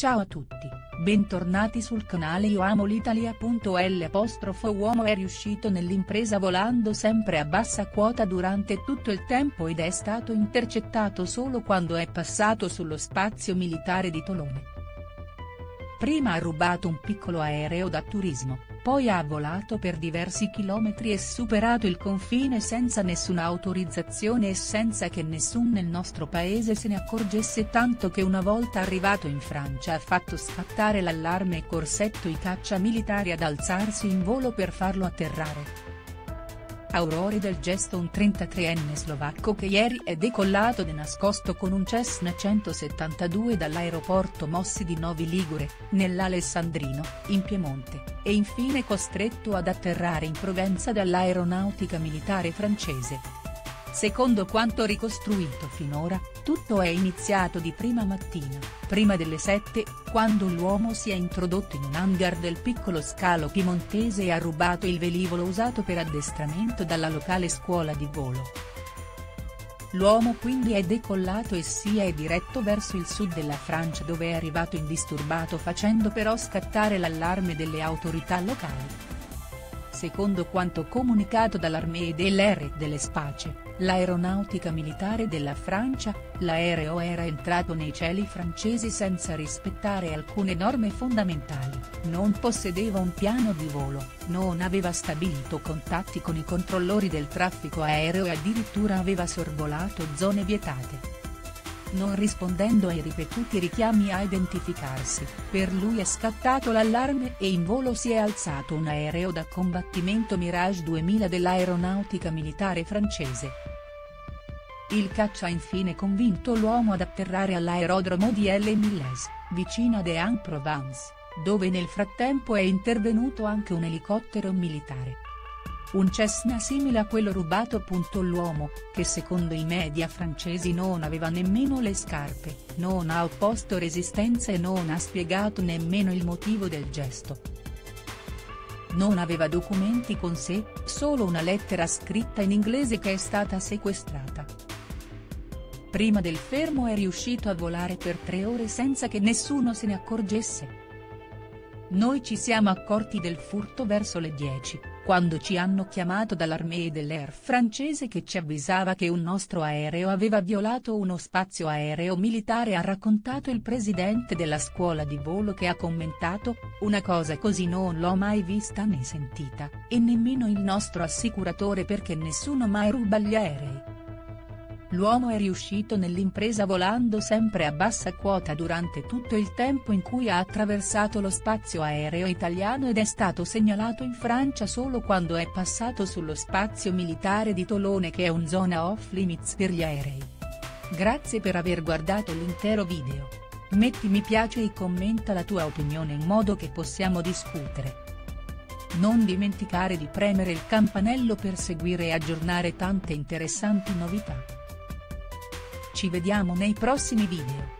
Ciao a tutti, bentornati sul canale Io amo l'Italia. L'apostrofo uomo è riuscito nell'impresa volando sempre a bassa quota durante tutto il tempo ed è stato intercettato solo quando è passato sullo spazio militare di Tolone. Prima ha rubato un piccolo aereo da turismo, poi ha volato per diversi chilometri e superato il confine senza nessuna autorizzazione e senza che nessun nel nostro paese se ne accorgesse tanto che una volta arrivato in Francia ha fatto scattare l'allarme e corsetto i caccia militari ad alzarsi in volo per farlo atterrare. Aurori del gesto un 33enne slovacco che ieri è decollato di nascosto con un Cessna 172 dall'aeroporto Mossi di Novi Ligure, nell'Alessandrino, in Piemonte, e infine costretto ad atterrare in Provenza dall'aeronautica militare francese. Secondo quanto ricostruito finora, tutto è iniziato di prima mattina, prima delle 7, quando l'uomo si è introdotto in un hangar del piccolo scalo piemontese e ha rubato il velivolo usato per addestramento dalla locale scuola di volo. L'uomo quindi è decollato e si è diretto verso il sud della Francia dove è arrivato indisturbato facendo però scattare l'allarme delle autorità locali. Secondo quanto comunicato dall'Armée de l'air delle Space, l'aeronautica militare della Francia, l'aereo era entrato nei cieli francesi senza rispettare alcune norme fondamentali, non possedeva un piano di volo, non aveva stabilito contatti con i controllori del traffico aereo e addirittura aveva sorvolato zone vietate non rispondendo ai ripetuti richiami a identificarsi, per lui è scattato l'allarme e in volo si è alzato un aereo da combattimento Mirage 2000 dell'aeronautica militare francese. Il caccia ha infine convinto l'uomo ad atterrare all'aerodromo di L. Milles, vicino ad Aix-en-Provence, dove nel frattempo è intervenuto anche un elicottero militare. Un Cessna simile a quello rubato. L'uomo, che secondo i media francesi non aveva nemmeno le scarpe, non ha opposto resistenza e non ha spiegato nemmeno il motivo del gesto. Non aveva documenti con sé, solo una lettera scritta in inglese che è stata sequestrata. Prima del fermo è riuscito a volare per tre ore senza che nessuno se ne accorgesse. Noi ci siamo accorti del furto verso le 10, quando ci hanno chiamato dall'Armée de l'air francese che ci avvisava che un nostro aereo aveva violato uno spazio aereo militare ha raccontato il presidente della scuola di volo che ha commentato, una cosa così non l'ho mai vista né sentita, e nemmeno il nostro assicuratore perché nessuno mai ruba gli aerei. L'uomo è riuscito nell'impresa volando sempre a bassa quota durante tutto il tempo in cui ha attraversato lo spazio aereo italiano ed è stato segnalato in Francia solo quando è passato sullo spazio militare di Tolone che è un zona off limits per gli aerei. Grazie per aver guardato l'intero video. Metti mi piace e commenta la tua opinione in modo che possiamo discutere. Non dimenticare di premere il campanello per seguire e aggiornare tante interessanti novità. Ci vediamo nei prossimi video.